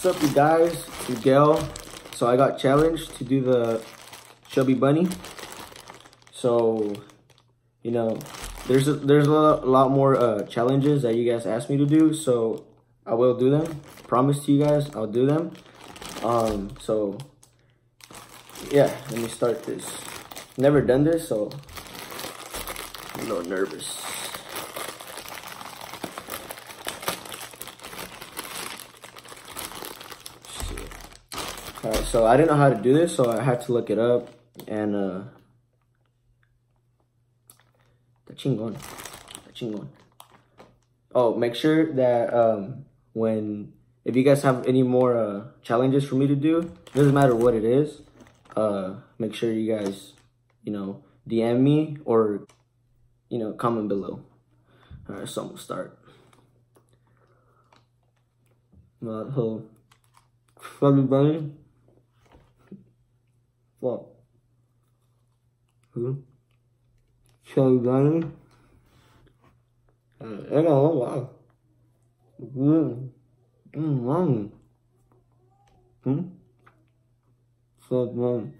What's up, you guys? Miguel. So I got challenged to do the Chubby Bunny. So, you know, there's a, there's a lot, a lot more uh, challenges that you guys asked me to do. So I will do them. Promise to you guys, I'll do them. Um, so yeah, let me start this. Never done this, so I'm a little nervous. Alright, so I didn't know how to do this, so I had to look it up and uh the chingon. The chingon. Oh, make sure that um when if you guys have any more uh challenges for me to do, doesn't matter what it is, uh make sure you guys, you know, DM me or you know, comment below. Alright, so I'm gonna start. My whole everybody what? Hmm? So then, and all that, you, Who? money. Hmm? So then,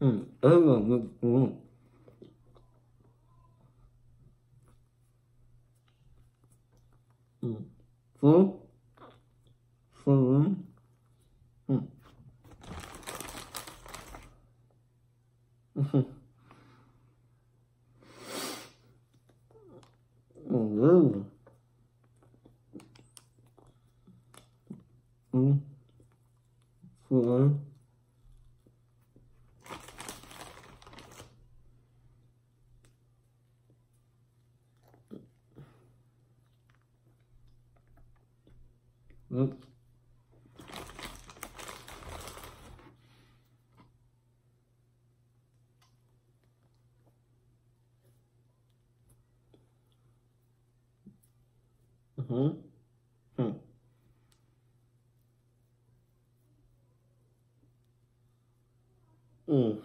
hmm, everyone was cool. Hmm. So, mm-hmm. Hmm? Hmm. Mm.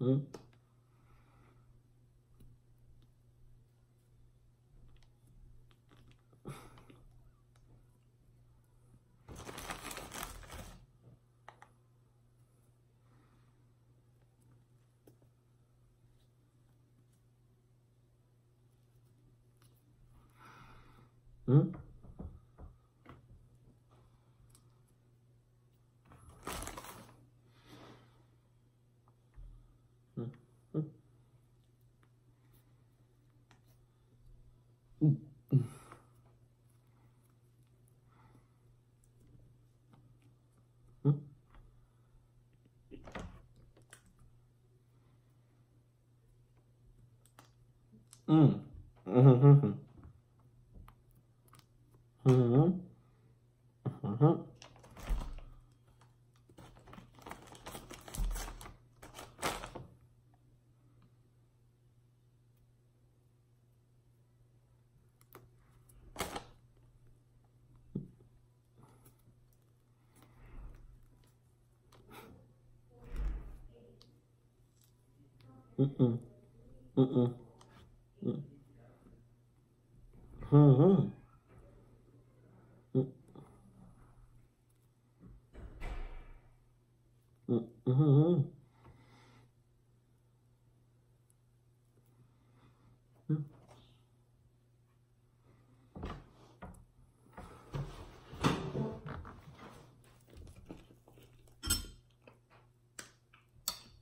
mm. Hmm? Mm. Mm-hmm. Mm-hmm. Mm-hmm. Mm-mm. Mm-mm. Mm-hmm. Mm-hmm.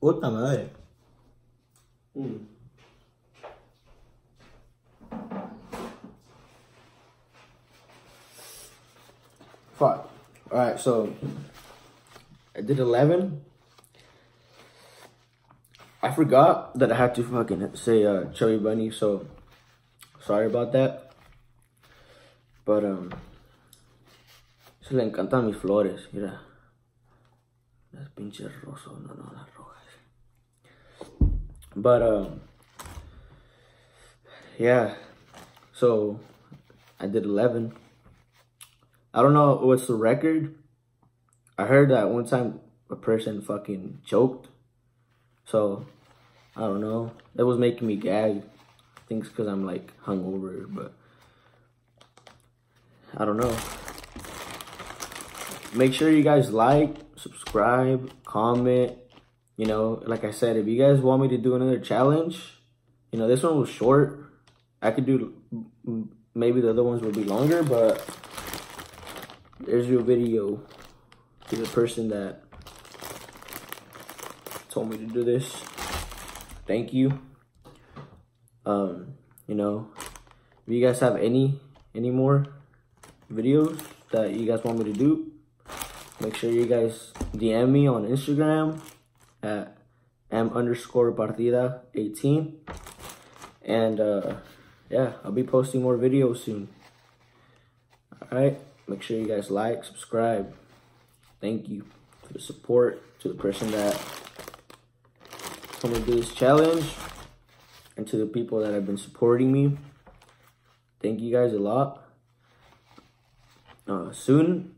Út thằng ơi Ừ Alright, so I did 11. I forgot that I had to fucking say uh, Chubby Bunny, so sorry about that. But, um, se le encantan mis flores, mira. Las pinches rosas, no, no, las rojas. But, um, yeah, so I did 11. I don't know what's the record. I heard that one time a person fucking choked. So, I don't know. That was making me gag. I think it's because I'm like hungover, but I don't know. Make sure you guys like, subscribe, comment. You know, like I said, if you guys want me to do another challenge, you know, this one was short. I could do, maybe the other ones will be longer, but there's your video to the person that told me to do this. Thank you. Um, you know, if you guys have any any more videos that you guys want me to do, make sure you guys DM me on Instagram at m underscore partida 18. And uh, yeah, I'll be posting more videos soon. All right, make sure you guys like, subscribe. Thank you for the support to the person that told me to do this challenge and to the people that have been supporting me. Thank you guys a lot. Uh, soon,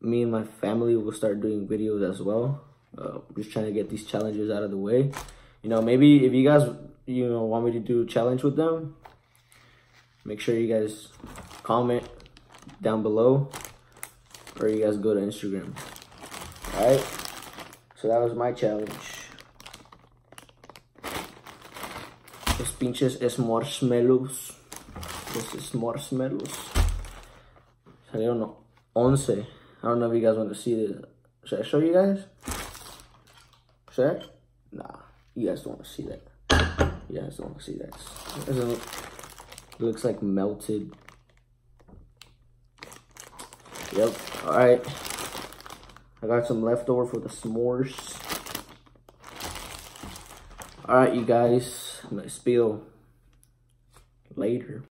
me and my family will start doing videos as well. Uh, just trying to get these challenges out of the way. You know, maybe if you guys, you know, want me to do a challenge with them, make sure you guys comment down below or you guys go to Instagram. Alright? So that was my challenge. Los pinches es marshmallows. This is marshmallows. Salieron 11. I don't know if you guys want to see this. Should I show you guys? Should I? Nah, you guys don't want to see that. You guys don't want to see that. It looks like melted. Yep, alright. I got some leftover for the s'mores. Alright, you guys. I'm gonna spill later.